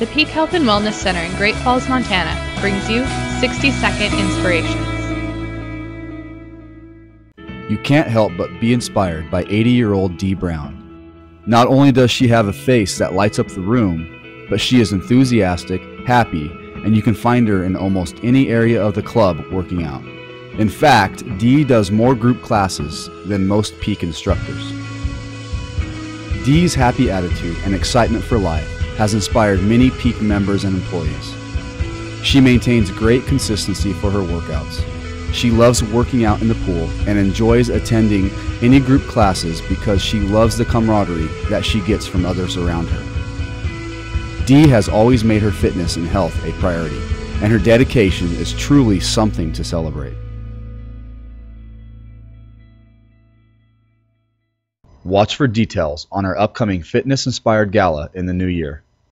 The Peak Health and Wellness Center in Great Falls, Montana brings you 60 Second Inspirations. You can't help but be inspired by 80 year old Dee Brown. Not only does she have a face that lights up the room, but she is enthusiastic, happy, and you can find her in almost any area of the club working out. In fact, Dee does more group classes than most peak instructors. Dee's happy attitude and excitement for life has inspired many peak members and employees. She maintains great consistency for her workouts. She loves working out in the pool and enjoys attending any group classes because she loves the camaraderie that she gets from others around her. Dee has always made her fitness and health a priority, and her dedication is truly something to celebrate. Watch for details on our upcoming fitness inspired gala in the new year.